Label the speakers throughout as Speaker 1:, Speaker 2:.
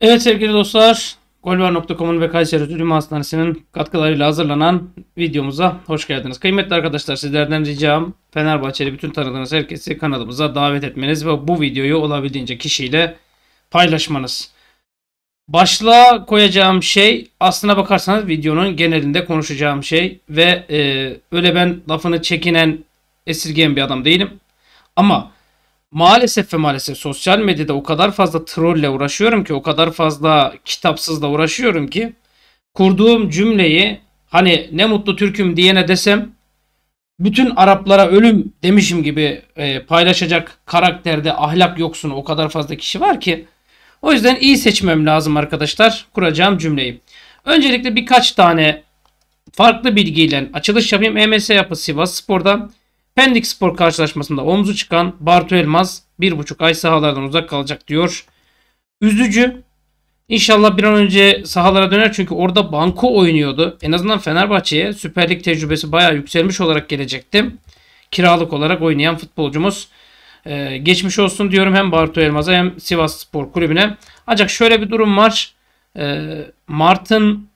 Speaker 1: Evet sevgili dostlar, Golvar.com'un ve Kayseri Ülüm Hastanesi'nin katkılarıyla hazırlanan videomuza hoş geldiniz. Kıymetli arkadaşlar sizlerden ricam Fenerbahçeli bütün tanıdığınız herkesi kanalımıza davet etmeniz ve bu videoyu olabildiğince kişiyle paylaşmanız. Başlığa koyacağım şey aslına bakarsanız videonun genelinde konuşacağım şey ve e, öyle ben lafını çekinen esirgeyen bir adam değilim. Ama maalesef ve maalesef sosyal medyada o kadar fazla trolle uğraşıyorum ki o kadar fazla kitapsızla uğraşıyorum ki kurduğum cümleyi hani ne mutlu Türk'üm diyene desem bütün Araplara ölüm demişim gibi e, paylaşacak karakterde ahlak yoksunu o kadar fazla kişi var ki o yüzden iyi seçmem lazım arkadaşlar kuracağım cümleyi. Öncelikle birkaç tane farklı bilgiyle açılış yapayım. EMS yapı Sivas Spor'da Pendik Spor karşılaşmasında omzu çıkan Bartu Elmaz 1,5 ay sahalardan uzak kalacak diyor. Üzücü. İnşallah bir an önce sahalara döner çünkü orada banko oynuyordu. En azından Fenerbahçe'ye Süper Lig tecrübesi bayağı yükselmiş olarak gelecekti. Kiralık olarak oynayan futbolcumuz. Ee, geçmiş olsun diyorum hem Bartu Elmaz'a hem Sivas Spor Kulübü'ne. Ancak şöyle bir durum var. Ee, Mart'ın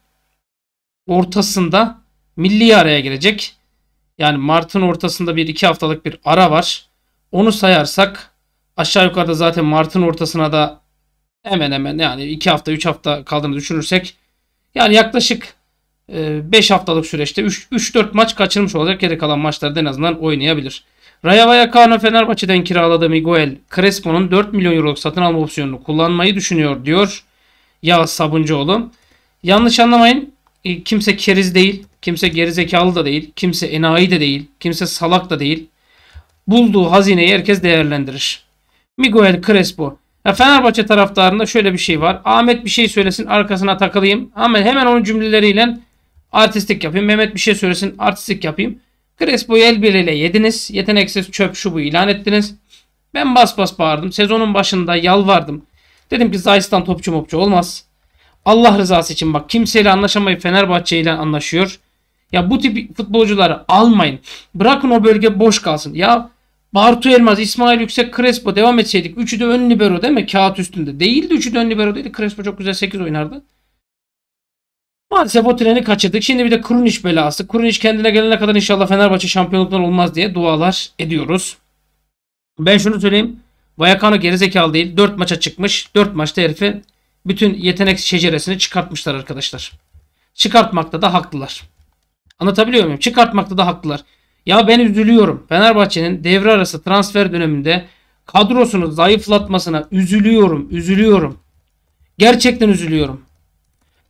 Speaker 1: ortasında milli araya gelecek. Yani Mart'ın ortasında bir iki haftalık bir ara var. Onu sayarsak aşağı yukarıda zaten Mart'ın ortasına da hemen hemen yani iki hafta üç hafta kaldığını düşünürsek yani yaklaşık 5 e, haftalık süreçte 3-4 maç kaçırmış olacak. Geri kalan maçlarda en azından oynayabilir. Rayo Vallecano Fenerbahçe'den kiraladığı Miguel Crespo'nun 4 milyon euroluk satın alma opsiyonunu kullanmayı düşünüyor diyor Yağız Sabuncuoğlu. Yanlış anlamayın kimse keriz değil. Kimse gerizekalı da değil. Kimse enayi de değil. Kimse salak da değil. Bulduğu hazineyi herkes değerlendirir. Miguel Crespo. Ya Fenerbahçe taraftarında şöyle bir şey var. Ahmet bir şey söylesin arkasına takılayım. Ama hemen onun cümleleriyle artistik yapayım. Mehmet bir şey söylesin artistik yapayım. Crespo'yu el birliğiyle yediniz. Yeteneksiz çöp şu bu ilan ettiniz. Ben bas bas bağırdım. Sezonun başında yalvardım. Dedim ki Zayistan topçu mopçu olmaz. Allah rızası için bak kimseyle anlaşamayıp Fenerbahçe ile anlaşıyor. Ya bu tip futbolcuları almayın. Bırakın o bölge boş kalsın. Ya Bartu Elmaz, İsmail Yüksek, Crespo devam etseydik. Üçü de ön libero değil mi? Kağıt üstünde. Değildi üçü de ön libero değil. Crespo çok güzel 8 oynardı. Maalesef o treni kaçırdık. Şimdi bir de Kurunic belası. Kurunic kendine gelene kadar inşallah Fenerbahçe şampiyonluktan olmaz diye dualar ediyoruz. Ben şunu söyleyeyim. Vallecano gerizekalı değil. 4 maça çıkmış. 4 maçta herifi bütün yetenek şeceresini çıkartmışlar arkadaşlar. Çıkartmakta da haklılar. Anlatabiliyor muyum? Çıkartmakta da haklılar. Ya ben üzülüyorum. Fenerbahçe'nin devre arası transfer döneminde kadrosunu zayıflatmasına üzülüyorum. Üzülüyorum. Gerçekten üzülüyorum.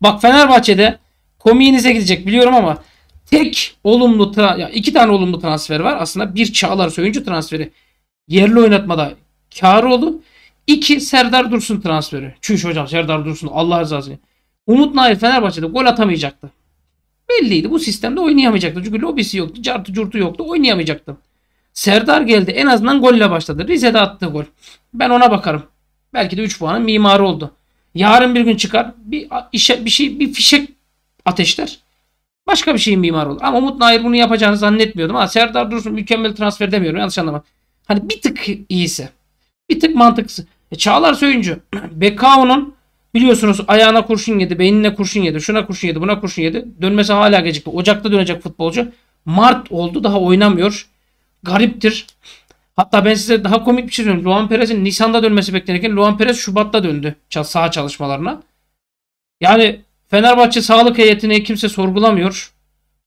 Speaker 1: Bak Fenerbahçe'de komiğinize gidecek biliyorum ama tek olumlu ya iki tane olumlu transfer var. Aslında bir Çağlar Söyüncü transferi yerli oynatmada kârı oldu. İki Serdar Dursun transferi. Çüş hocam Serdar Dursun Allah razı olsun. Umut Nail Fenerbahçe'de gol atamayacaktı. Belliydi bu sistemde oynayamayacaktı. Çünkü lobisi yoktu. Cartı curtu yoktu. Oynayamayacaktı. Serdar geldi. En azından golle başladı. Rize'de attı gol. Ben ona bakarım. Belki de 3 puanın mimarı oldu. Yarın bir gün çıkar. Bir işe bir şey bir fişek ateşler. Başka bir şeyin mimarı olur. Ama Umut Nair bunu yapacağını zannetmiyordum. Ha, Serdar Dursun mükemmel transfer demiyorum. Yanlış anlama. Hani bir tık iyiyse. Bir tık mantıklısı. E, Çağlar Söyüncü. Bekao'nun biliyorsunuz ayağına kurşun yedi, beynine kurşun yedi, şuna kurşun yedi, buna kurşun yedi. Dönmesi hala gecikti. Ocakta dönecek futbolcu. Mart oldu daha oynamıyor. Gariptir. Hatta ben size daha komik bir şey söyleyeyim. Luan Perez'in Nisan'da dönmesi beklenirken Luan Perez Şubat'ta döndü sağ çalışmalarına. Yani Fenerbahçe sağlık heyetini kimse sorgulamıyor.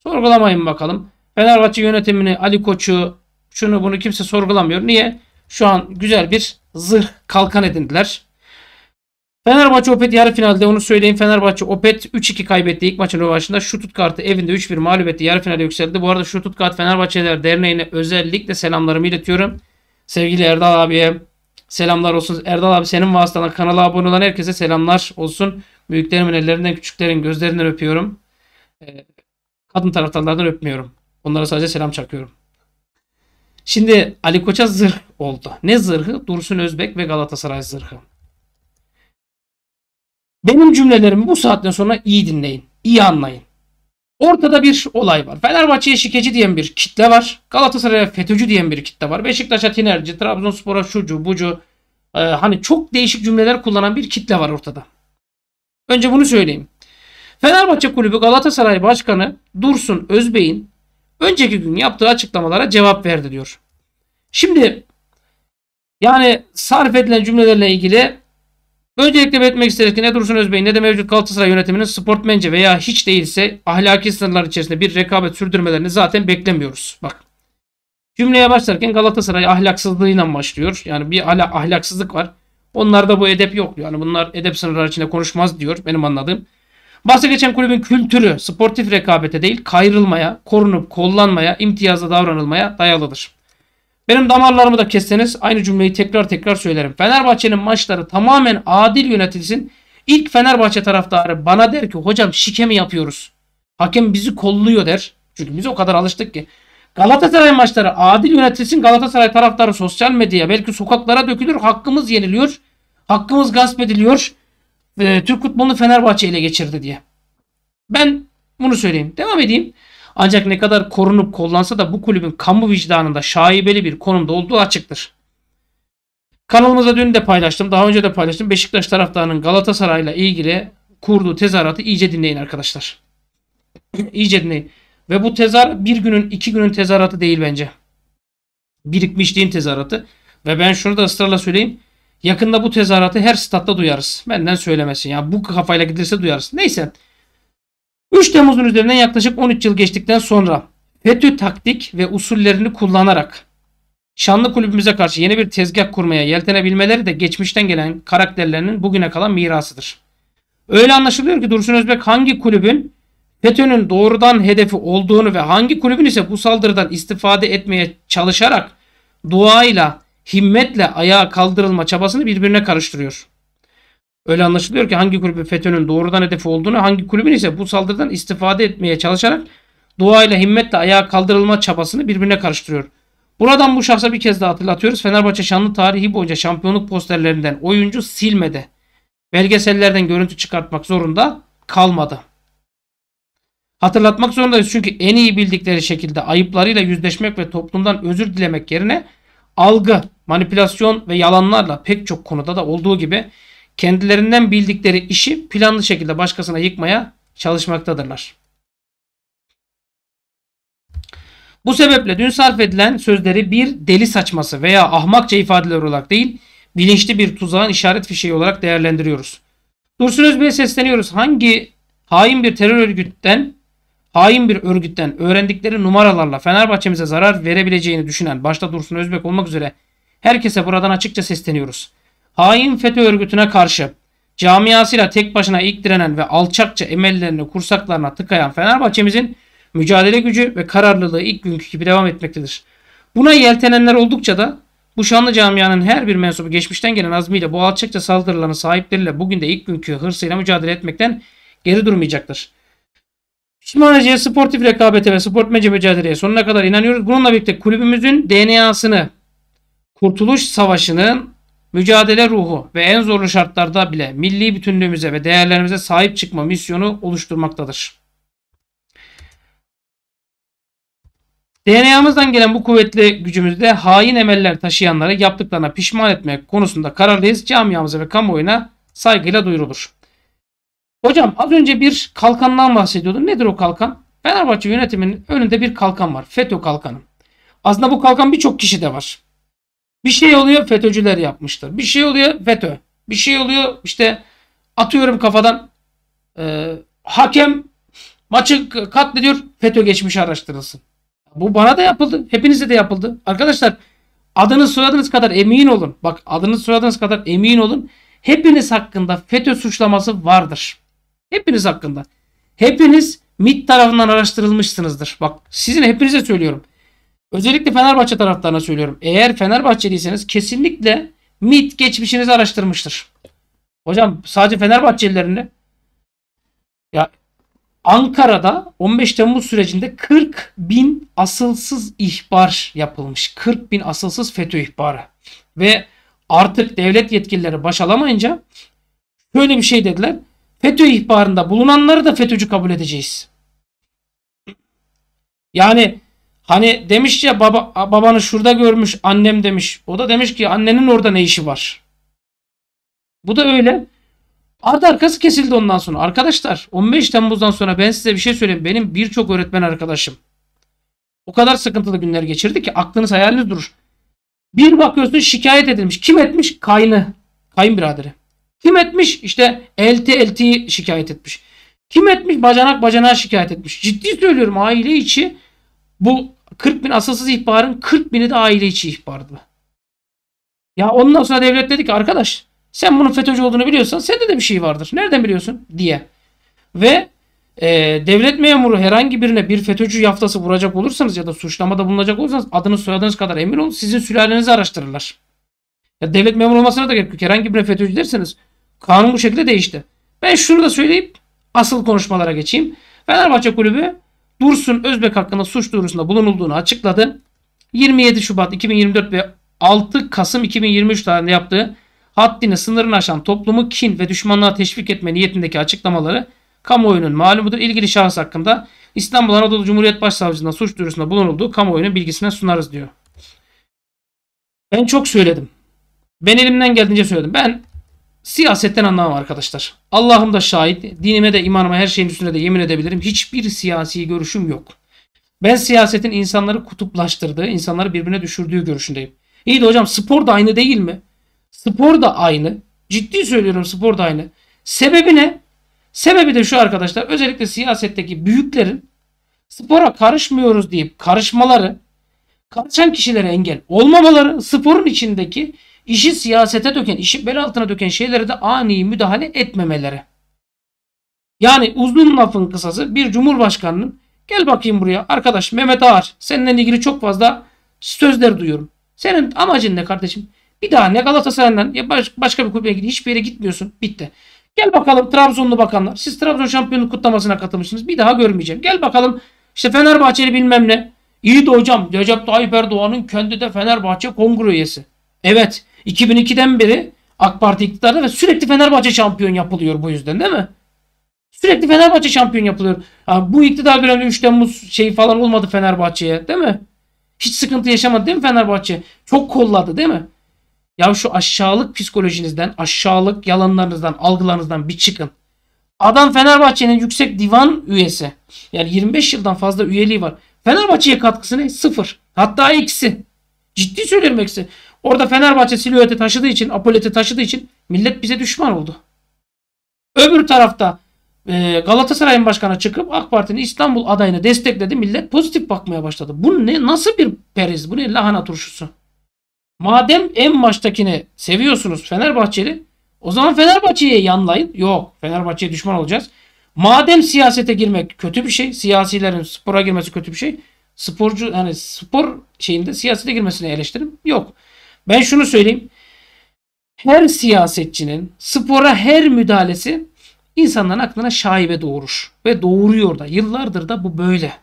Speaker 1: Sorgulamayın bakalım. Fenerbahçe yönetimini, Ali Koç'u, şunu bunu kimse sorgulamıyor. Niye? Şu an güzel bir zırh kalkan edindiler. Fenerbahçe Opet yarı finalde onu söyleyeyim. Fenerbahçe Opet 3-2 kaybetti ilk maçın rövanşında. Stuttgart'ı evinde 3-1 mağlup etti. Yarı finale yükseldi. Bu arada Stuttgart Fenerbahçeliler Derneği'ne özellikle selamlarımı iletiyorum. Sevgili Erdal abiye selamlar olsun. Erdal abi senin vasıtana kanala abone olan herkese selamlar olsun. Büyüklerimin ellerinden küçüklerin gözlerinden öpüyorum. Ee, kadın taraftarlardan öpmüyorum. Onlara sadece selam çakıyorum. Şimdi Ali Koç'a zırh oldu. Ne zırhı? Dursun Özbek ve Galatasaray zırhı. Benim cümlelerimi bu saatten sonra iyi dinleyin. iyi anlayın. Ortada bir olay var. Fenerbahçe'ye şikeci diyen bir kitle var. Galatasaray'a FETÖ'cü diyen bir kitle var. Beşiktaş'a tinerci, Trabzonspor'a şucu, bucu. Ee, hani çok değişik cümleler kullanan bir kitle var ortada. Önce bunu söyleyeyim. Fenerbahçe Kulübü Galatasaray Başkanı Dursun Özbey'in önceki gün yaptığı açıklamalara cevap verdi diyor. Şimdi yani sarf edilen cümlelerle ilgili öncelikle belirtmek isteriz ki ne Dursun Özbey ne de mevcut Galatasaray yönetiminin sportmence veya hiç değilse ahlaki sınırlar içerisinde bir rekabet sürdürmelerini zaten beklemiyoruz. Bak cümleye başlarken Galatasaray ahlaksızlığıyla başlıyor. Yani bir ahlaksızlık var. Onlarda bu edep yok. Yani bunlar edep sınırları içinde konuşmaz diyor benim anladığım. Bahse geçen kulübün kültürü sportif rekabete değil kayrılmaya, korunup kollanmaya, imtiyazla davranılmaya dayalıdır. Benim damarlarımı da kesseniz aynı cümleyi tekrar tekrar söylerim. Fenerbahçe'nin maçları tamamen adil yönetilsin. İlk Fenerbahçe taraftarı bana der ki hocam şike mi yapıyoruz? Hakem bizi kolluyor der. Çünkü biz o kadar alıştık ki. Galatasaray maçları adil yönetilsin. Galatasaray taraftarı sosyal medyaya belki sokaklara dökülür. Hakkımız yeniliyor. Hakkımız gasp ediliyor. Ee, Türk futbolunu Fenerbahçe ile geçirdi diye. Ben bunu söyleyeyim. Devam edeyim. Ancak ne kadar korunup kollansa da bu kulübün kamu vicdanında şaibeli bir konumda olduğu açıktır. Kanalımızda dün de paylaştım. Daha önce de paylaştım. Beşiktaş taraftarının Galatasaray'la ilgili kurduğu tezahüratı iyice dinleyin arkadaşlar. iyice dinleyin. Ve bu tezar bir günün iki günün tezahüratı değil bence. Birikmişliğin tezahüratı. Ve ben şunu da ısrarla söyleyeyim. Yakında bu tezahüratı her statta duyarız. Benden söylemesin. Ya bu kafayla gidilse duyarız. Neyse. 3 Temmuz'un üzerinden yaklaşık 13 yıl geçtikten sonra FETÖ taktik ve usullerini kullanarak şanlı kulübümüze karşı yeni bir tezgah kurmaya yeltenebilmeleri de geçmişten gelen karakterlerinin bugüne kalan mirasıdır. Öyle anlaşılıyor ki Dursun Özbek hangi kulübün FETÖ'nün doğrudan hedefi olduğunu ve hangi kulübün ise bu saldırıdan istifade etmeye çalışarak duayla, himmetle ayağa kaldırılma çabasını birbirine karıştırıyor. Öyle anlaşılıyor ki hangi kulübün FETÖ'nün doğrudan hedefi olduğunu, hangi kulübün ise bu saldırıdan istifade etmeye çalışarak duayla, himmetle ayağa kaldırılma çabasını birbirine karıştırıyor. Buradan bu şahsa bir kez daha hatırlatıyoruz. Fenerbahçe şanlı tarihi boyunca şampiyonluk posterlerinden oyuncu silmedi. Belgesellerden görüntü çıkartmak zorunda kalmadı. Hatırlatmak zorundayız çünkü en iyi bildikleri şekilde ayıplarıyla yüzleşmek ve toplumdan özür dilemek yerine algı, manipülasyon ve yalanlarla pek çok konuda da olduğu gibi kendilerinden bildikleri işi planlı şekilde başkasına yıkmaya çalışmaktadırlar. Bu sebeple dün sarf edilen sözleri bir deli saçması veya ahmakça ifadeler olarak değil, bilinçli bir tuzağın işaret fişeği olarak değerlendiriyoruz. Dursun Özbey'e sesleniyoruz. Hangi hain bir terör örgütten hain bir örgütten öğrendikleri numaralarla Fenerbahçe'mize zarar verebileceğini düşünen başta Dursun Özbek olmak üzere herkese buradan açıkça sesleniyoruz. Hain FETÖ örgütüne karşı camiasıyla tek başına ilk direnen ve alçakça emellerini kursaklarına tıkayan Fenerbahçe'mizin mücadele gücü ve kararlılığı ilk günkü gibi devam etmektedir. Buna yeltenenler oldukça da bu şanlı camianın her bir mensubu geçmişten gelen azmiyle bu alçakça saldırıların sahipleriyle bugün de ilk günkü hırsıyla mücadele etmekten geri durmayacaktır. Pişmaneciye, sportif rekabete ve sportmece mücadeleye sonuna kadar inanıyoruz. Bununla birlikte kulübümüzün DNA'sını Kurtuluş Savaşı'nın mücadele ruhu ve en zorlu şartlarda bile milli bütünlüğümüze ve değerlerimize sahip çıkma misyonu oluşturmaktadır. DNA'mızdan gelen bu kuvvetli gücümüzde hain emeller taşıyanları yaptıklarına pişman etmek konusunda kararlıyız. Camiamıza ve kamuoyuna saygıyla duyurulur. Hocam az önce bir kalkandan bahsediyordun. Nedir o kalkan? Fenerbahçe yönetiminin önünde bir kalkan var. FETÖ kalkanı. Aslında bu kalkan birçok kişi de var. Bir şey oluyor FETÖ'cüler yapmıştır. Bir şey oluyor FETÖ. Bir şey oluyor işte atıyorum kafadan e, hakem maçı katlediyor FETÖ geçmiş araştırılsın. Bu bana da yapıldı. Hepinize de yapıldı. Arkadaşlar adınız soyadınız kadar emin olun. Bak adınız soyadınız kadar emin olun. Hepiniz hakkında FETÖ suçlaması vardır. Hepiniz hakkında. Hepiniz MIT tarafından araştırılmışsınızdır. Bak sizin hepinize söylüyorum. Özellikle Fenerbahçe taraftarına söylüyorum. Eğer Fenerbahçeliyseniz kesinlikle MIT geçmişinizi araştırmıştır. Hocam sadece Fenerbahçelilerinde ya Ankara'da 15 Temmuz sürecinde 40 bin asılsız ihbar yapılmış. 40 bin asılsız FETÖ ihbarı. Ve artık devlet yetkilileri baş alamayınca şöyle bir şey dediler. FETÖ ihbarında bulunanları da FETÖ'cü kabul edeceğiz. Yani hani demiş ya baba babanı şurada görmüş annem demiş. O da demiş ki annenin orada ne işi var? Bu da öyle. Ardı arkası kesildi ondan sonra. Arkadaşlar 15 Temmuz'dan sonra ben size bir şey söyleyeyim. Benim birçok öğretmen arkadaşım o kadar sıkıntılı günler geçirdi ki aklınız hayaliniz durur. Bir bakıyorsun şikayet edilmiş. Kim etmiş? Kaynı. Kayınbiraderi. Kim etmiş? İşte elti eltiyi şikayet etmiş. Kim etmiş? Bacanak bacanağa şikayet etmiş. Ciddi söylüyorum aile içi bu 40 bin asılsız ihbarın 40 bini de aile içi ihbardı. Ya ondan sonra devlet dedi ki arkadaş sen bunun FETÖ'cü olduğunu biliyorsan sende de bir şey vardır. Nereden biliyorsun? diye. Ve e, devlet memuru herhangi birine bir FETÖ'cü yaftası vuracak olursanız ya da suçlamada bulunacak olursanız adınız soyadınız kadar emin olun sizin sülalenizi araştırırlar. Ya devlet memuru olmasına da gerek yok. Herhangi birine FETÖ'cü derseniz kanun bu şekilde değişti. Ben şunu da söyleyip asıl konuşmalara geçeyim. Fenerbahçe Kulübü Dursun Özbek hakkında suç duyurusunda bulunulduğunu açıkladı. 27 Şubat 2024 ve 6 Kasım 2023 tarihinde yaptığı haddini sınırını aşan toplumu kin ve düşmanlığa teşvik etme niyetindeki açıklamaları kamuoyunun malumudur. İlgili şahıs hakkında İstanbul Anadolu Cumhuriyet Başsavcılığına suç duyurusunda bulunulduğu kamuoyunun bilgisine sunarız diyor. Ben çok söyledim. Ben elimden geldiğince söyledim. Ben siyasetten anlamam arkadaşlar. Allah'ım da şahit. Dinime de imanıma her şeyin üstüne de yemin edebilirim. Hiçbir siyasi görüşüm yok. Ben siyasetin insanları kutuplaştırdığı, insanları birbirine düşürdüğü görüşündeyim. İyi de hocam spor da aynı değil mi? Spor da aynı. Ciddi söylüyorum spor da aynı. Sebebi ne? Sebebi de şu arkadaşlar. Özellikle siyasetteki büyüklerin spora karışmıyoruz deyip karışmaları, karışan kişilere engel olmamaları, sporun içindeki işi siyasete döken, işi bel altına döken şeylere de ani müdahale etmemeleri. Yani uzun lafın kısası bir cumhurbaşkanının gel bakayım buraya arkadaş Mehmet Ağar seninle ilgili çok fazla sözler duyuyorum. Senin amacın ne kardeşim? Bir daha ne Galatasaray'dan ya baş, başka bir kulübe gidip hiçbir yere gitmiyorsun. Bitti. Gel bakalım Trabzonlu bakanlar. Siz Trabzon şampiyonluk kutlamasına katılmışsınız. Bir daha görmeyeceğim. Gel bakalım işte Fenerbahçeli bilmem ne. İyi de hocam Recep Tayyip Erdoğan'ın kendi de Fenerbahçe kongre üyesi. Evet 2002'den beri AK Parti iktidarda ve sürekli Fenerbahçe şampiyon yapılıyor bu yüzden değil mi? Sürekli Fenerbahçe şampiyon yapılıyor. Yani bu iktidar döneminde 3 Temmuz şey falan olmadı Fenerbahçe'ye değil mi? Hiç sıkıntı yaşamadı değil mi Fenerbahçe? Çok kolladı değil mi? Ya şu aşağılık psikolojinizden, aşağılık yalanlarınızdan, algılarınızdan bir çıkın. Adam Fenerbahçe'nin yüksek divan üyesi. Yani 25 yıldan fazla üyeliği var. Fenerbahçe'ye katkısı ne? Sıfır. Hatta eksi. Ciddi söylüyorum eksi. Orada Fenerbahçe silüeti taşıdığı için, apoleti taşıdığı için millet bize düşman oldu. Öbür tarafta e, Galatasaray'ın başkanı çıkıp AK Parti'nin İstanbul adayını destekledi. Millet pozitif bakmaya başladı. Bu ne? Nasıl bir periz? Bu ne? Lahana turşusu. Madem en baştakini seviyorsunuz Fenerbahçeli o zaman Fenerbahçe'ye yanlayın. Yok Fenerbahçe'ye düşman olacağız. Madem siyasete girmek kötü bir şey, siyasilerin spora girmesi kötü bir şey, sporcu hani spor şeyinde siyasete girmesini eleştirin. Yok. Ben şunu söyleyeyim. Her siyasetçinin spora her müdahalesi insanların aklına şaibe doğurur. Ve doğuruyor da. Yıllardır da bu böyle.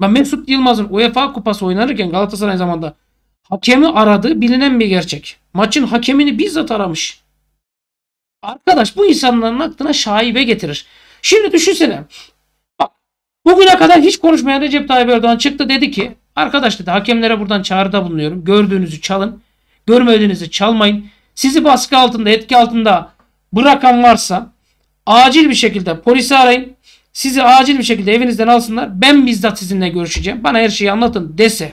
Speaker 1: Ben Mesut Yılmaz'ın UEFA kupası oynanırken Galatasaray zamanında hakemi aradığı bilinen bir gerçek. Maçın hakemini bizzat aramış. Arkadaş bu insanların aklına şaibe getirir. Şimdi düşünsene. Bugüne kadar hiç konuşmayan Recep Tayyip Erdoğan çıktı dedi ki arkadaş dedi hakemlere buradan çağrıda bulunuyorum. Gördüğünüzü çalın. Görmediğinizi çalmayın. Sizi baskı altında etki altında bırakan varsa acil bir şekilde polisi arayın. Sizi acil bir şekilde evinizden alsınlar. Ben bizzat sizinle görüşeceğim. Bana her şeyi anlatın dese.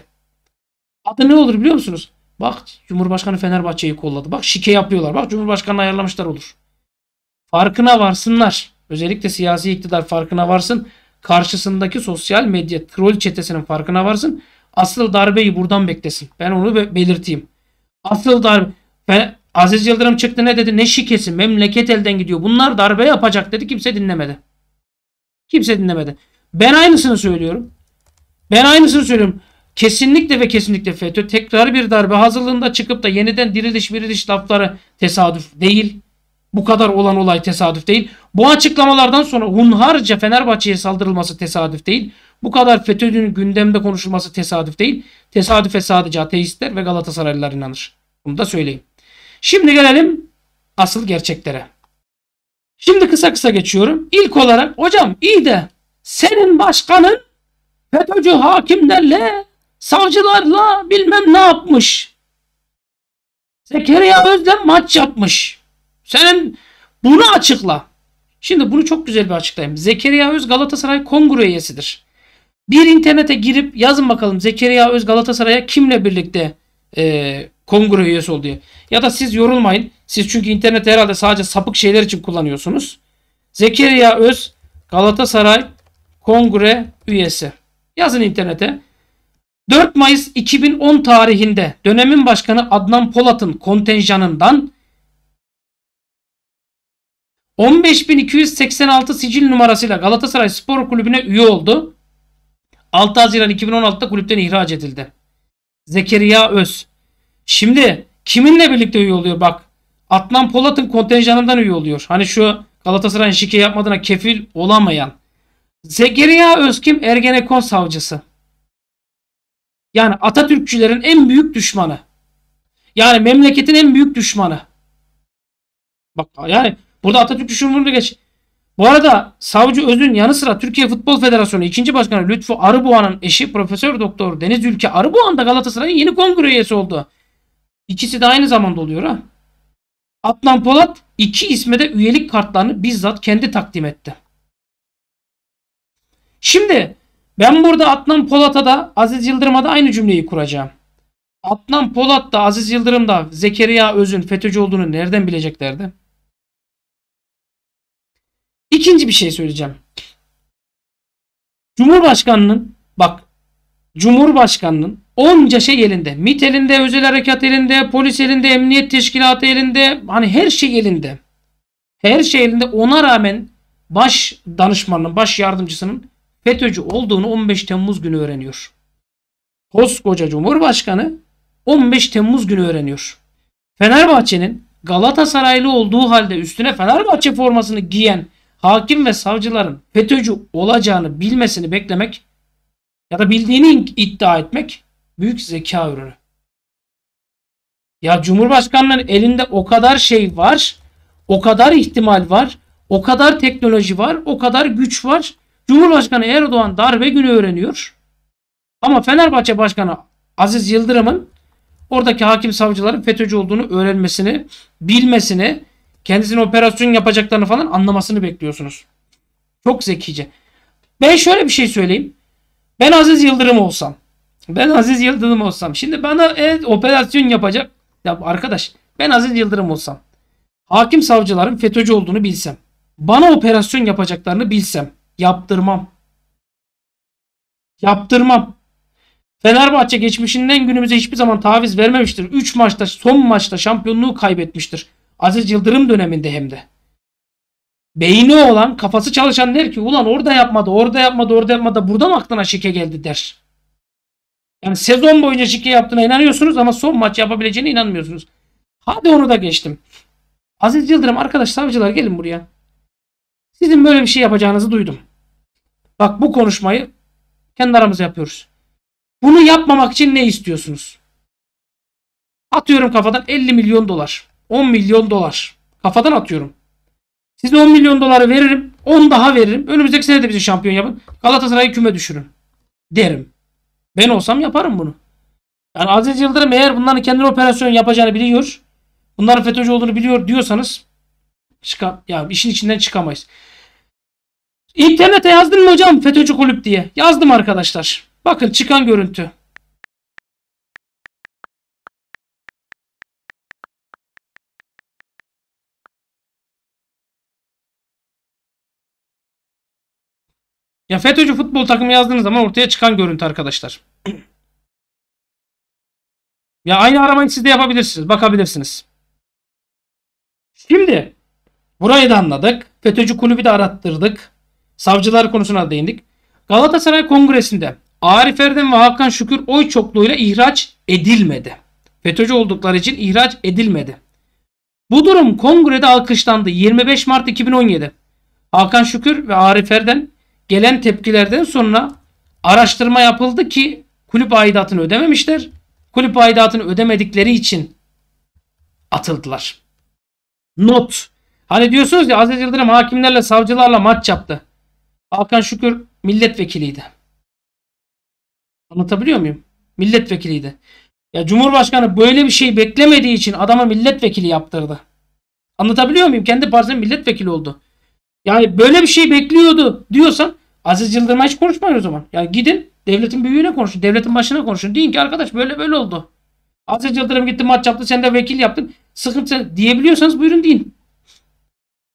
Speaker 1: Adı ne olur biliyor musunuz? Bak Cumhurbaşkanı Fenerbahçe'yi kolladı. Bak şike yapıyorlar. Bak Cumhurbaşkanı ayarlamışlar olur. Farkına varsınlar. Özellikle siyasi iktidar farkına varsın. Karşısındaki sosyal medya troll çetesinin farkına varsın. Asıl darbeyi buradan beklesin. Ben onu belirteyim. Asıl darbe. Ben, Aziz Yıldırım çıktı ne dedi? Ne şikesi? Memleket elden gidiyor. Bunlar darbe yapacak dedi. Kimse dinlemedi. Kimse dinlemedi. Ben aynısını söylüyorum. Ben aynısını söylüyorum. Kesinlikle ve kesinlikle FETÖ tekrar bir darbe hazırlığında çıkıp da yeniden diriliş diriliş lafları tesadüf değil. Bu kadar olan olay tesadüf değil. Bu açıklamalardan sonra hunharca Fenerbahçe'ye saldırılması tesadüf değil. Bu kadar FETÖ'nün gündemde konuşulması tesadüf değil. Tesadüfe sadece ateistler ve Galatasaraylılar inanır. Bunu da söyleyeyim. Şimdi gelelim asıl gerçeklere. Şimdi kısa kısa geçiyorum. İlk olarak hocam iyi de senin başkanın FETÖ'cü hakimlerle savcılarla bilmem ne yapmış. Zekeriya Özlem maç yapmış. Senin Bunu açıkla. Şimdi bunu çok güzel bir açıklayayım. Zekeriya Öz Galatasaray kongre üyesidir. Bir internete girip yazın bakalım Zekeriya Öz Galatasaray'a kimle birlikte e, kongre üyesi oldu diye. Ya da siz yorulmayın. Siz çünkü interneti herhalde sadece sapık şeyler için kullanıyorsunuz. Zekeriya Öz Galatasaray kongre üyesi. Yazın internete. 4 Mayıs 2010 tarihinde dönemin başkanı Adnan Polat'ın kontenjanından 15.286 sicil numarasıyla Galatasaray Spor Kulübü'ne üye oldu. 6 Haziran 2016'da kulüpten ihraç edildi. Zekeriya Öz. Şimdi kiminle birlikte üye oluyor bak. Adnan Polat'ın kontenjanından üye oluyor. Hani şu Galatasaray'ın şike yapmadığına kefil olamayan. Zekeriya Özkim Ergenekon savcısı. Yani Atatürkçülerin en büyük düşmanı. Yani memleketin en büyük düşmanı. Bak yani burada Atatürk düşmanını geç. Bu arada Savcı Öz'ün yanı sıra Türkiye Futbol Federasyonu 2. Başkanı Lütfü Arıboğan'ın eşi Profesör Doktor Deniz Ülke Arıboğan da Galatasaray'ın yeni kongre üyesi oldu. İkisi de aynı zamanda oluyor ha. Adnan Polat iki isme de üyelik kartlarını bizzat kendi takdim etti. Şimdi ben burada Adnan Polat'a da Aziz Yıldırım'a da aynı cümleyi kuracağım. Adnan Polat da Aziz Yıldırım da Zekeriya Öz'ün FETÖ'cü olduğunu nereden bileceklerdi? İkinci bir şey söyleyeceğim. Cumhurbaşkanının bak Cumhurbaşkanının onca şey elinde. MİT elinde, özel harekat elinde, polis elinde, emniyet teşkilatı elinde. Hani her şey elinde. Her şey elinde. Ona rağmen baş danışmanının, baş yardımcısının FETÖ'cü olduğunu 15 Temmuz günü öğreniyor. Koskoca Cumhurbaşkanı 15 Temmuz günü öğreniyor. Fenerbahçe'nin Galatasaraylı olduğu halde üstüne Fenerbahçe formasını giyen hakim ve savcıların FETÖ'cü olacağını bilmesini beklemek ya da bildiğini iddia etmek büyük zeka ürünü. Ya Cumhurbaşkanının elinde o kadar şey var, o kadar ihtimal var, o kadar teknoloji var, o kadar güç var. Cumhurbaşkanı Erdoğan darbe günü öğreniyor. Ama Fenerbahçe Başkanı Aziz Yıldırım'ın oradaki hakim savcıların FETÖ'cü olduğunu öğrenmesini, bilmesini, kendisine operasyon yapacaklarını falan anlamasını bekliyorsunuz. Çok zekice. Ben şöyle bir şey söyleyeyim. Ben Aziz Yıldırım olsam. Ben Aziz Yıldırım olsam. Şimdi bana evet, operasyon yapacak. Ya arkadaş ben Aziz Yıldırım olsam. Hakim savcıların FETÖ'cü olduğunu bilsem. Bana operasyon yapacaklarını bilsem. Yaptırmam. Yaptırmam. Fenerbahçe geçmişinden günümüze hiçbir zaman taviz vermemiştir. 3 maçta son maçta şampiyonluğu kaybetmiştir. Aziz Yıldırım döneminde hem de. Beyni olan kafası çalışan der ki ulan orada yapmadı orada yapmadı orada yapmadı burada mı aklına şike geldi der. Yani sezon boyunca şike yaptığına inanıyorsunuz ama son maç yapabileceğine inanmıyorsunuz. Hadi onu da geçtim. Aziz Yıldırım arkadaş savcılar gelin buraya. Sizin böyle bir şey yapacağınızı duydum. Bak bu konuşmayı kendi aramızda yapıyoruz. Bunu yapmamak için ne istiyorsunuz? Atıyorum kafadan 50 milyon dolar. 10 milyon dolar. Kafadan atıyorum. Size 10 milyon doları veririm. 10 daha veririm. Önümüzdeki sene de bizi şampiyon yapın. Galatasaray'ı küme düşürün. Derim. Ben olsam yaparım bunu. Yani Aziz Yıldırım eğer bunların kendine operasyon yapacağını biliyor. Bunların FETÖ'cü olduğunu biliyor diyorsanız çıkar, yani işin içinden çıkamayız. İnternete yazdın mı hocam FETÖ'cü kulüp diye? Yazdım arkadaşlar. Bakın çıkan görüntü. Ya FETÖ'cü futbol takımı yazdığınız zaman ortaya çıkan görüntü arkadaşlar. ya aynı aramayı siz de yapabilirsiniz. Bakabilirsiniz. Şimdi burayı da anladık. FETÖ'cü kulübü de arattırdık. Savcılar konusuna değindik. Galatasaray Kongresi'nde Arif Erdem ve Hakan Şükür oy çokluğuyla ihraç edilmedi. FETÖ'cü oldukları için ihraç edilmedi. Bu durum kongrede alkışlandı 25 Mart 2017. Hakan Şükür ve Arif Erdem gelen tepkilerden sonra araştırma yapıldı ki kulüp aidatını ödememişler. Kulüp aidatını ödemedikleri için atıldılar. Not. Hani diyorsunuz ya Aziz Yıldırım hakimlerle savcılarla maç yaptı. Hakan Şükür milletvekiliydi. Anlatabiliyor muyum? Milletvekiliydi. Ya Cumhurbaşkanı böyle bir şey beklemediği için adama milletvekili yaptırdı. Anlatabiliyor muyum? Kendi partisinin milletvekili oldu. Yani böyle bir şey bekliyordu diyorsan Aziz Yıldırım'a hiç konuşmayın o zaman. Yani gidin devletin büyüğüne konuşun. Devletin başına konuşun. Deyin ki arkadaş böyle böyle oldu. Aziz Yıldırım gitti maç yaptı. Sen de vekil yaptın. Sıkıntı diyebiliyorsanız buyurun deyin.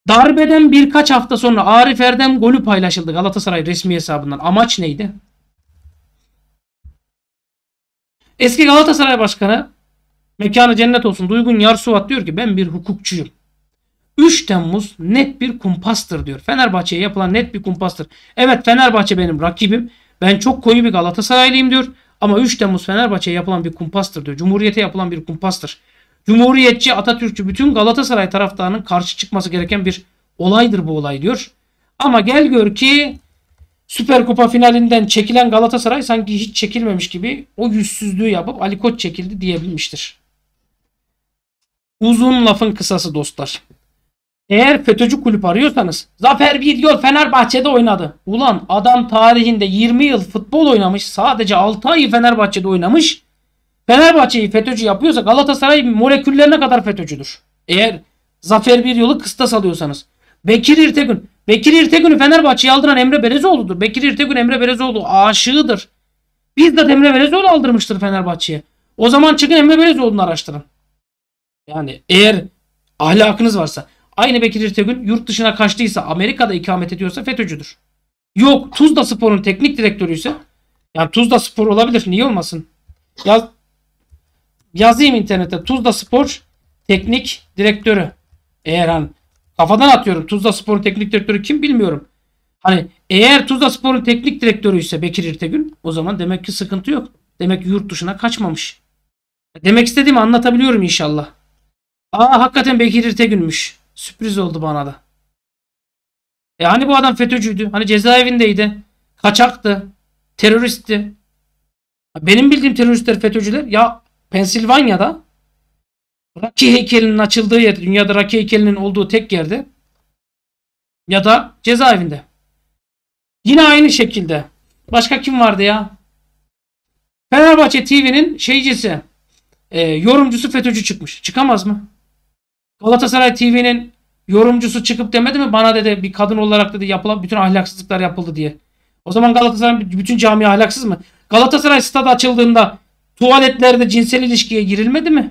Speaker 1: Darbeden birkaç hafta sonra Arif Erdem golü paylaşıldı Galatasaray resmi hesabından. Amaç neydi? Eski Galatasaray Başkanı mekanı cennet olsun Duygun Yarsuvat diyor ki ben bir hukukçuyum. 3 Temmuz net bir kumpastır diyor. Fenerbahçe'ye yapılan net bir kumpastır. Evet Fenerbahçe benim rakibim. Ben çok koyu bir Galatasaraylıyım diyor. Ama 3 Temmuz Fenerbahçe'ye yapılan bir kumpastır diyor. Cumhuriyete yapılan bir kumpastır. Cumhuriyetçi, Atatürkçü bütün Galatasaray taraftarının karşı çıkması gereken bir olaydır bu olay diyor. Ama gel gör ki Süper Kupa finalinden çekilen Galatasaray sanki hiç çekilmemiş gibi o yüzsüzlüğü yapıp Ali Koç çekildi diyebilmiştir. Uzun lafın kısası dostlar. Eğer FETÖ'cü kulüp arıyorsanız Zafer bir yıl Fenerbahçe'de oynadı. Ulan adam tarihinde 20 yıl futbol oynamış. Sadece 6 ay Fenerbahçe'de oynamış. Fenerbahçe'yi FETÖ'cü yapıyorsa Galatasaray moleküllerine kadar FETÖ'cüdür. Eğer Zafer bir yolu kıstas alıyorsanız. Bekir İrtegün. Bekir İrtegün'ü Fenerbahçe'ye aldıran Emre Belezoğlu'dur. Bekir İrtegün Emre Belezoğlu aşığıdır. Bizzat Emre Belezoğlu aldırmıştır Fenerbahçe'ye. O zaman çıkın Emre Belezoğlu'nu araştırın. Yani eğer ahlakınız varsa. Aynı Bekir İrtegün yurt dışına kaçtıysa Amerika'da ikamet ediyorsa FETÖ'cüdür. Yok Tuzla Spor'un teknik direktörü ise yani Tuzla Spor olabilir niye olmasın? Yaz, yazayım internete Tuzla Spor teknik direktörü. Eğer hani kafadan atıyorum Tuzla Spor'un teknik direktörü kim bilmiyorum. Hani eğer Tuzla Spor'un teknik direktörü ise Bekir İrtegün o zaman demek ki sıkıntı yok. Demek ki yurt dışına kaçmamış. Demek istediğimi anlatabiliyorum inşallah. Aa hakikaten Bekir İrtegün'müş. Sürpriz oldu bana da. E hani bu adam FETÖ'cüydü. Hani cezaevindeydi. Kaçaktı. Teröristti. Benim bildiğim teröristler FETÖ'cüler ya Pensilvanya'da Rocky heykelinin açıldığı yer, dünyada Rocky heykelinin olduğu tek yerde ya da cezaevinde. Yine aynı şekilde. Başka kim vardı ya? Fenerbahçe TV'nin şeycisi, e, yorumcusu FETÖ'cü çıkmış. Çıkamaz mı? Galatasaray TV'nin yorumcusu çıkıp demedi mi bana dedi bir kadın olarak dedi yapılan bütün ahlaksızlıklar yapıldı diye. O zaman Galatasaray bütün cami ahlaksız mı? Galatasaray stadı açıldığında tuvaletlerde cinsel ilişkiye girilmedi mi?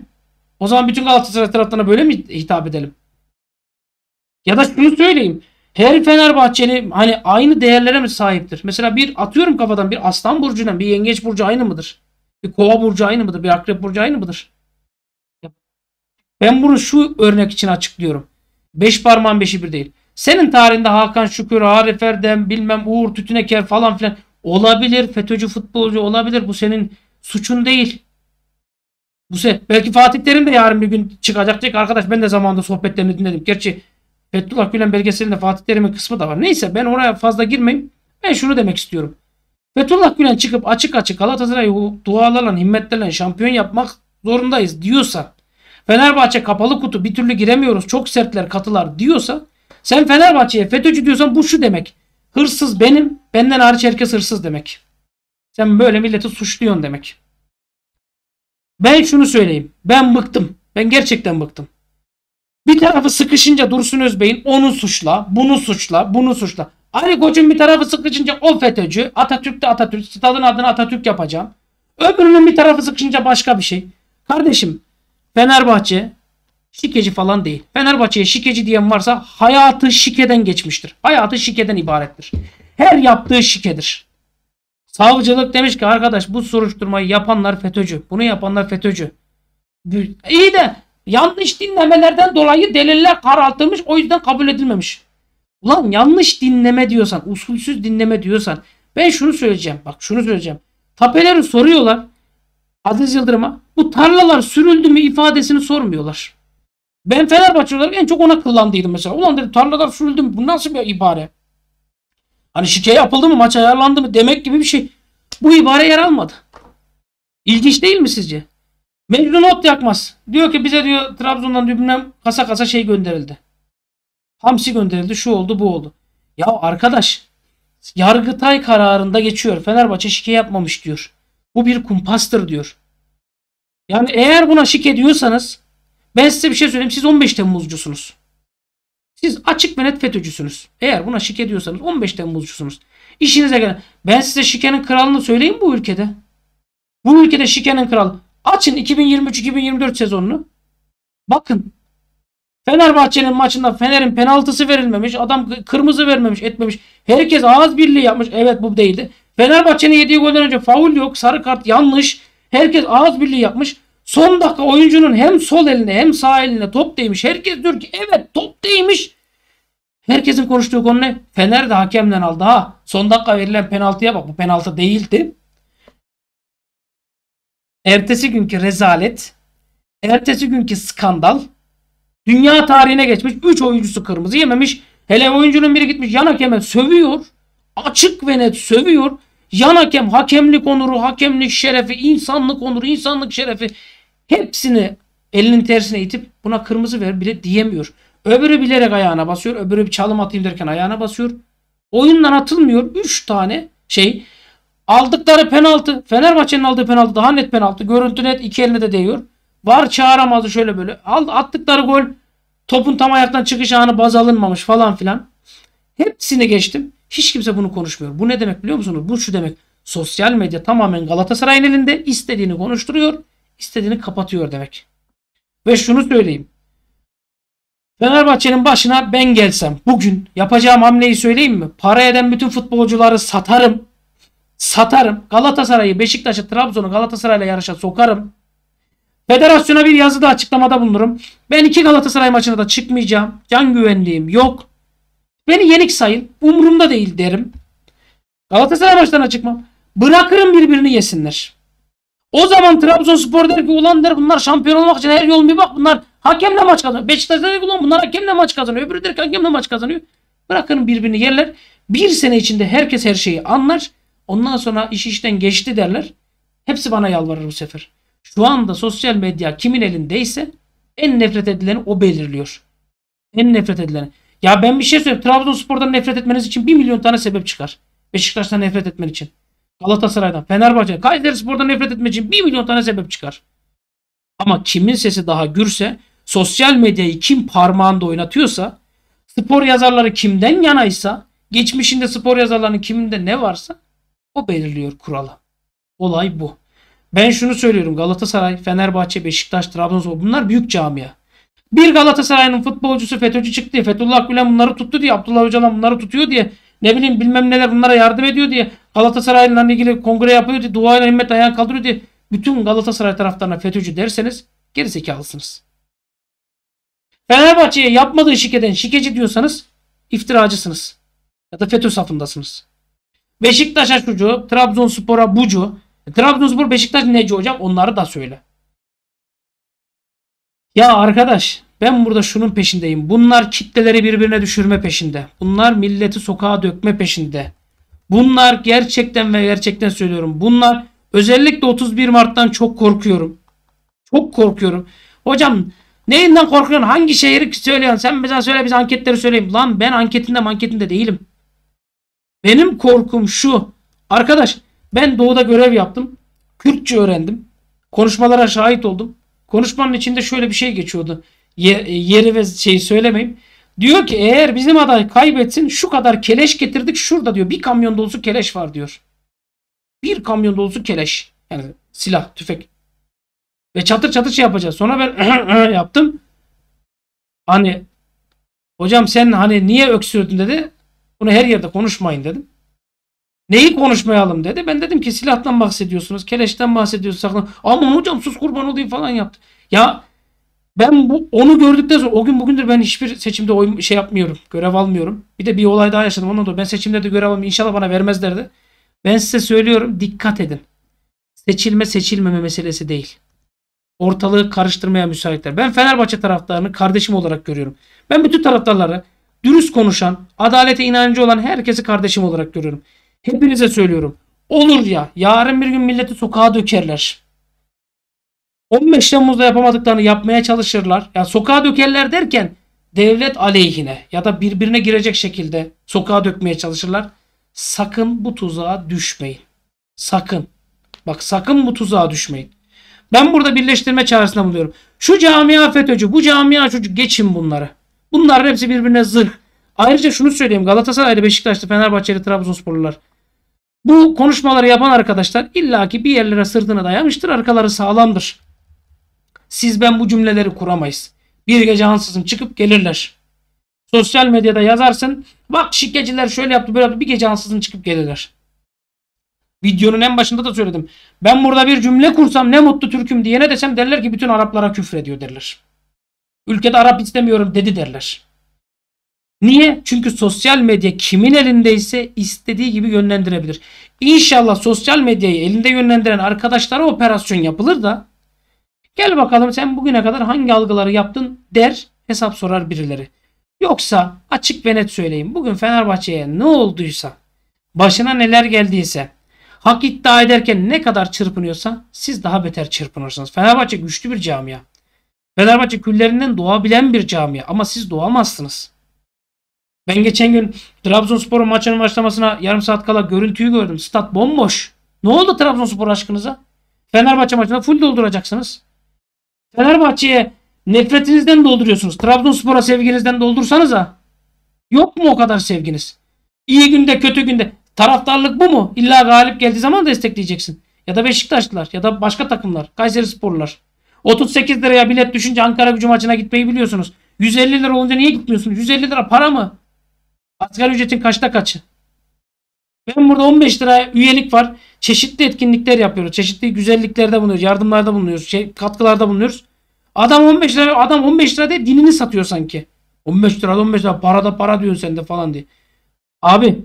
Speaker 1: O zaman bütün Galatasaray taraftarına böyle mi hitap edelim? Ya da şunu söyleyeyim. Her Fenerbahçeli hani aynı değerlere mi sahiptir? Mesela bir atıyorum kafadan bir aslan burcuyla bir yengeç burcu aynı mıdır? Bir kova burcu aynı mıdır? Bir akrep burcu aynı mıdır? Ben bunu şu örnek için açıklıyorum. Beş parmağın beşi bir değil. Senin tarihinde Hakan Şükür, Arif Erdem, bilmem Uğur Tütüneker falan filan olabilir. FETÖ'cü futbolcu olabilir. Bu senin suçun değil. Bu se belki Fatih Terim de yarın bir gün çıkacak diyecek arkadaş ben de zamanında sohbetlerini dinledim. Gerçi Fethullah Gülen belgeselinde Fatih Terim'in kısmı da var. Neyse ben oraya fazla girmeyeyim. Ben şunu demek istiyorum. Fethullah Gülen çıkıp açık açık Galatasaray'ı dualarla, himmetlerle şampiyon yapmak zorundayız diyorsa Fenerbahçe kapalı kutu bir türlü giremiyoruz çok sertler katılar diyorsa sen Fenerbahçe'ye FETÖ'cü diyorsan bu şu demek. Hırsız benim benden hariç herkes hırsız demek. Sen böyle milleti suçluyorsun demek. Ben şunu söyleyeyim. Ben bıktım. Ben gerçekten bıktım. Bir tarafı sıkışınca Dursun Özbey'in onu suçla, bunu suçla, bunu suçla. Ali Koç'un bir tarafı sıkışınca o FETÖ'cü, Atatürk de Atatürk, stadın adını Atatürk yapacağım. Öbürünün bir tarafı sıkışınca başka bir şey. Kardeşim Fenerbahçe şikeci falan değil. Fenerbahçe'ye şikeci diyen varsa hayatı şikeden geçmiştir. Hayatı şikeden ibarettir. Her yaptığı şikedir. Savcılık demiş ki arkadaş bu soruşturmayı yapanlar FETÖ'cü. Bunu yapanlar FETÖ'cü. İyi de yanlış dinlemelerden dolayı deliller karartılmış o yüzden kabul edilmemiş. Ulan yanlış dinleme diyorsan, usulsüz dinleme diyorsan ben şunu söyleyeceğim. Bak şunu söyleyeceğim. Tapeleri soruyorlar. Aziz Yıldırım'a bu tarlalar sürüldü mü ifadesini sormuyorlar. Ben Fenerbahçe olarak en çok ona kullandıydım mesela. Ulan dedim tarlalar sürüldü mü? Bu nasıl bir ibare? Hani şike yapıldı mı? Maç ayarlandı mı? Demek gibi bir şey. Bu ibare yer almadı. İlginç değil mi sizce? Mecnun ot yakmaz. Diyor ki bize diyor Trabzon'dan diyor bilmem kasa kasa şey gönderildi. Hamsi gönderildi. Şu oldu bu oldu. Ya arkadaş Yargıtay kararında geçiyor. Fenerbahçe şike yapmamış diyor. Bu bir kumpastır diyor. Yani eğer buna şike diyorsanız ben size bir şey söyleyeyim. Siz 15 Temmuzcusunuz. Siz açık ve net FETÖ'cüsünüz. Eğer buna şike diyorsanız 15 Temmuzcusunuz. İşinize gelen. Ben size şikenin kralını söyleyeyim bu ülkede. Bu ülkede şikenin kralı. Açın 2023-2024 sezonunu. Bakın. Fenerbahçe'nin maçında Fener'in penaltısı verilmemiş. Adam kırmızı vermemiş etmemiş. Herkes ağız birliği yapmış. Evet bu değildi. Fenerbahçe'nin yediği golden önce faul yok. Sarı kart yanlış. Herkes ağız birliği yapmış. Son dakika oyuncunun hem sol eline hem sağ eline top değmiş. Herkes diyor ki evet top değmiş. Herkesin konuştuğu konu ne? Fener de hakemden aldı ha. Son dakika verilen penaltıya bak. Bu penaltı değildi. Ertesi günkü rezalet. Ertesi günkü skandal. Dünya tarihine geçmiş. 3 oyuncusu kırmızı yememiş. Hele oyuncunun biri gitmiş yan hakeme sövüyor. Açık ve net sövüyor. Yan hakem hakemlik onuru, hakemlik şerefi, insanlık onuru, insanlık şerefi hepsini elinin tersine itip buna kırmızı ver bile diyemiyor. Öbürü bilerek ayağına basıyor. Öbürü bir çalım atayım derken ayağına basıyor. Oyundan atılmıyor. 3 tane şey. Aldıkları penaltı. Fenerbahçe'nin aldığı penaltı daha net penaltı. Görüntü net. iki eline de değiyor. Var çağıramadı şöyle böyle. Al, attıkları gol topun tam ayaktan çıkış anı baz alınmamış falan filan. Hepsini geçtim. Hiç kimse bunu konuşmuyor. Bu ne demek biliyor musunuz? Bu şu demek. Sosyal medya tamamen Galatasaray'ın elinde. istediğini konuşturuyor. istediğini kapatıyor demek. Ve şunu söyleyeyim. Fenerbahçe'nin başına ben gelsem bugün yapacağım hamleyi söyleyeyim mi? Para eden bütün futbolcuları satarım. Satarım. Galatasaray'ı, Beşiktaş'ı, Trabzon'u Galatasaray'la yarışa sokarım. Federasyona bir yazıda açıklamada bulunurum. Ben iki Galatasaray maçına da çıkmayacağım. Can güvenliğim yok. Beni yenik sayın. Umurumda değil derim. Galatasaray maçlarına çıkmam. Bırakırım birbirini yesinler. O zaman Trabzonspor der ki ulan der bunlar şampiyon olmak için her yol bir bak bunlar hakemle maç kazanıyor. Beşiktaş der ki ulan bunlar hakemle maç kazanıyor. Öbürü der ki hakemle maç kazanıyor. Bırakın birbirini yerler. Bir sene içinde herkes her şeyi anlar. Ondan sonra iş işten geçti derler. Hepsi bana yalvarır bu sefer. Şu anda sosyal medya kimin elindeyse en nefret edileni o belirliyor. En nefret edileni. Ya ben bir şey söyleyeyim. Trabzonspor'dan nefret etmeniz için bir milyon tane sebep çıkar. Beşiktaş'tan nefret etmen için. Galatasaray'dan, Fenerbahçe, Kayserispor'dan nefret etmek için bir milyon tane sebep çıkar. Ama kimin sesi daha gürse, sosyal medyayı kim parmağında oynatıyorsa, spor yazarları kimden yanaysa, geçmişinde spor yazarlarının kiminde ne varsa o belirliyor kuralı. Olay bu. Ben şunu söylüyorum. Galatasaray, Fenerbahçe, Beşiktaş, Trabzonspor bunlar büyük camia. Bir Galatasaray'ın futbolcusu FETÖ'cü çıktı Fethullah Gülen bunları tuttu diye. Abdullah Öcalan bunları tutuyor diye. Ne bileyim bilmem neler bunlara yardım ediyor diye. Galatasaray'la ilgili kongre yapıyor diye. Duayla himmet ayağını kaldırıyor diye. Bütün Galatasaray taraftarına FETÖ'cü derseniz geri zekalısınız. Fenerbahçe'ye yapmadığı şikeden şikeci diyorsanız iftiracısınız. Ya da FETÖ safındasınız. Beşiktaş'a şucu, Trabzonspor'a bucu. E, Trabzonspor Beşiktaş neci hocam onları da söyle. Ya arkadaş ben burada şunun peşindeyim. Bunlar kitleleri birbirine düşürme peşinde. Bunlar milleti sokağa dökme peşinde. Bunlar gerçekten ve gerçekten söylüyorum. Bunlar özellikle 31 Mart'tan çok korkuyorum. Çok korkuyorum. Hocam neyinden korkuyorsun? Hangi şehri söylüyorsun? Sen mesela söyle biz anketleri söyleyeyim. Lan ben anketinde anketinde değilim. Benim korkum şu. Arkadaş ben doğuda görev yaptım. Kürtçe öğrendim. Konuşmalara şahit oldum. Konuşmanın içinde şöyle bir şey geçiyordu. Yeri ve şeyi söylemeyeyim. Diyor ki eğer bizim aday kaybetsin şu kadar keleş getirdik şurada diyor. Bir kamyon dolusu keleş var diyor. Bir kamyon dolusu keleş. Yani silah, tüfek. Ve çatır çatır şey yapacağız. Sonra ben yaptım. Hani hocam sen hani niye öksürdün dedi. Bunu her yerde konuşmayın dedim. Neyi konuşmayalım dedi. Ben dedim ki silahtan bahsediyorsunuz. Keleşten bahsediyorsunuz. Aman hocam sus kurban olayım falan yaptı. Ya ben bu onu gördükten sonra o gün bugündür ben hiçbir seçimde oy şey yapmıyorum. Görev almıyorum. Bir de bir olay daha yaşadım. Ondan dolayı ben seçimde de görev almıyorum. İnşallah bana vermezlerdi. Ben size söylüyorum dikkat edin. Seçilme seçilmeme meselesi değil. Ortalığı karıştırmaya müsaitler. Ben Fenerbahçe taraftarını kardeşim olarak görüyorum. Ben bütün taraftarları dürüst konuşan, adalete inancı olan herkesi kardeşim olarak görüyorum. Hepinize söylüyorum. Olur ya yarın bir gün milleti sokağa dökerler. 15 Temmuz'da yapamadıklarını yapmaya çalışırlar. Yani sokağa dökerler derken devlet aleyhine ya da birbirine girecek şekilde sokağa dökmeye çalışırlar. Sakın bu tuzağa düşmeyin. Sakın. Bak sakın bu tuzağa düşmeyin. Ben burada birleştirme çağrısında buluyorum. Şu camia FETÖ'cü, bu camia çocuk geçin bunları. Bunların hepsi birbirine zırh. Ayrıca şunu söyleyeyim. Galatasaraylı, Beşiktaşlı, Fenerbahçeli, Trabzonsporlular. Bu konuşmaları yapan arkadaşlar illaki bir yerlere sırtını dayamıştır. Arkaları sağlamdır. Siz ben bu cümleleri kuramayız. Bir gece ansızın çıkıp gelirler. Sosyal medyada yazarsın. Bak şikeciler şöyle yaptı böyle yaptı. Bir gece ansızın çıkıp gelirler. Videonun en başında da söyledim. Ben burada bir cümle kursam ne mutlu Türk'üm diyene desem derler ki bütün Araplara küfrediyor derler. Ülkede Arap istemiyorum dedi derler. Niye? Çünkü sosyal medya kimin elindeyse istediği gibi yönlendirebilir. İnşallah sosyal medyayı elinde yönlendiren arkadaşlara operasyon yapılır da gel bakalım sen bugüne kadar hangi algıları yaptın der hesap sorar birileri. Yoksa açık ve net söyleyeyim. Bugün Fenerbahçe'ye ne olduysa, başına neler geldiyse, hak iddia ederken ne kadar çırpınıyorsa siz daha beter çırpınırsınız. Fenerbahçe güçlü bir camia. Fenerbahçe küllerinden doğabilen bir camia ama siz doğamazsınız. Ben geçen gün Trabzonspor'un maçının başlamasına yarım saat kala görüntüyü gördüm. Stat bomboş. Ne oldu Trabzonspor aşkınıza? Fenerbahçe maçında full dolduracaksınız. Fenerbahçe'ye nefretinizden dolduruyorsunuz. Trabzonspor'a sevginizden doldursanız ha. Yok mu o kadar sevginiz? İyi günde kötü günde. Taraftarlık bu mu? İlla galip geldiği zaman destekleyeceksin. Ya da Beşiktaşlılar ya da başka takımlar. Kayseri Sporlular. 38 liraya bilet düşünce Ankara gücü maçına gitmeyi biliyorsunuz. 150 lira olunca niye gitmiyorsunuz? 150 lira para mı? Asgari ücretin kaçta kaçı? Ben burada 15 lira üyelik var. Çeşitli etkinlikler yapıyoruz. Çeşitli güzelliklerde bulunuyoruz. Yardımlarda bulunuyoruz. Şey, katkılarda bulunuyoruz. Adam 15 lira adam 15 lira de dinini satıyor sanki. 15 lira 15 lira para da para diyorsun sen de falan diye. Abi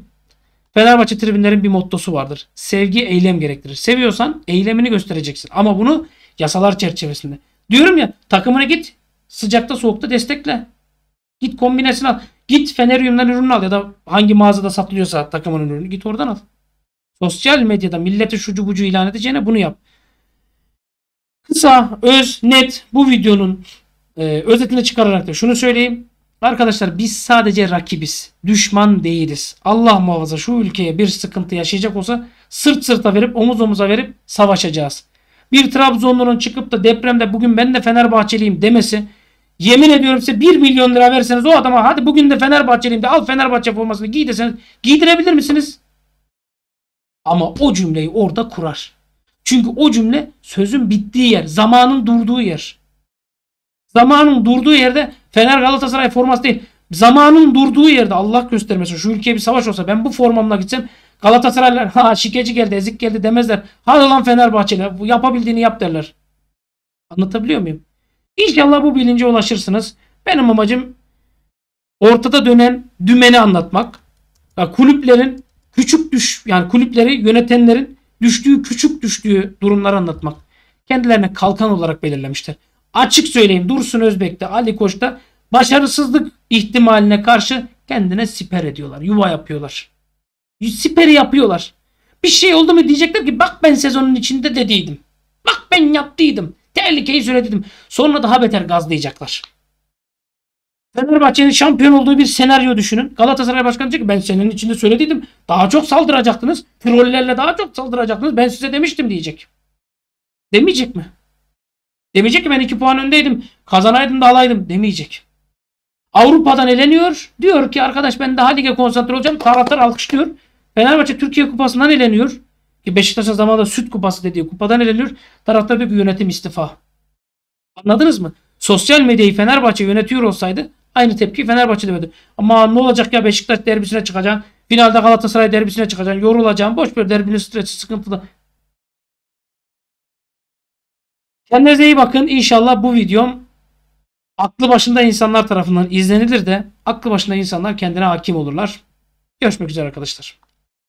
Speaker 1: Fenerbahçe tribünlerin bir mottosu vardır. Sevgi eylem gerektirir. Seviyorsan eylemini göstereceksin. Ama bunu yasalar çerçevesinde. Diyorum ya takımına git sıcakta soğukta destekle. Git kombinesini al. Git Feneryum'dan ürünü al ya da hangi mağazada satılıyorsa takımın ürünü git oradan al. Sosyal medyada milleti şucu bucu ilan edeceğine bunu yap. Kısa, öz, net bu videonun e, özetini çıkararak da şunu söyleyeyim. Arkadaşlar biz sadece rakibiz. Düşman değiliz. Allah muhafaza şu ülkeye bir sıkıntı yaşayacak olsa sırt sırta verip omuz omuza verip savaşacağız. Bir Trabzonlu'nun çıkıp da depremde bugün ben de Fenerbahçeliyim demesi yemin ediyorum size 1 milyon lira verseniz o adama hadi bugün de Fenerbahçeliyim de al Fenerbahçe formasını giy deseniz giydirebilir misiniz? Ama o cümleyi orada kurar. Çünkü o cümle sözün bittiği yer, zamanın durduğu yer. Zamanın durduğu yerde Fener Galatasaray forması değil. Zamanın durduğu yerde Allah göstermesin şu ülkeye bir savaş olsa ben bu formamla gitsem Galatasaraylılar ha şikeci geldi ezik geldi demezler. Hadi lan Fenerbahçeli bu yapabildiğini yap derler. Anlatabiliyor muyum? İnşallah bu bilince ulaşırsınız. Benim amacım ortada dönen dümeni anlatmak. Ya kulüplerin küçük düş yani kulüpleri yönetenlerin düştüğü küçük düştüğü durumları anlatmak. Kendilerine kalkan olarak belirlemişler. Açık söyleyeyim Dursun Özbek'te Ali Koç'ta başarısızlık ihtimaline karşı kendine siper ediyorlar. Yuva yapıyorlar. Siperi yapıyorlar. Bir şey oldu mu diyecekler ki bak ben sezonun içinde dediydim. Bak ben yaptıydım. Tehlikeyi söyledim. Sonra daha beter gazlayacaklar. Fenerbahçe'nin şampiyon olduğu bir senaryo düşünün. Galatasaray Başkanı diyecek ki ben senin içinde söylediydim. Daha çok saldıracaktınız. Trollerle daha çok saldıracaktınız. Ben size demiştim diyecek. Demeyecek mi? Demeyecek ki ben 2 puan öndeydim. Kazanaydım da alaydım. Demeyecek. Avrupa'dan eleniyor. Diyor ki arkadaş ben daha lige konsantre olacağım. Taraftar alkışlıyor. Fenerbahçe Türkiye Kupası'ndan eleniyor. Ki Beşiktaş'a zamanında süt kupası dediği kupadan eleniyor. Taraftar ki yönetim istifa. Anladınız mı? Sosyal medyayı Fenerbahçe yönetiyor olsaydı aynı tepki Fenerbahçe verdi. Ama ne olacak ya Beşiktaş derbisine çıkacaksın. Finalde Galatasaray derbisine çıkacaksın. Yorulacaksın. Boş ver derbinin stresi sıkıntılı. Kendinize iyi bakın. İnşallah bu videom aklı başında insanlar tarafından izlenilir de aklı başında insanlar kendine hakim olurlar. Görüşmek üzere arkadaşlar.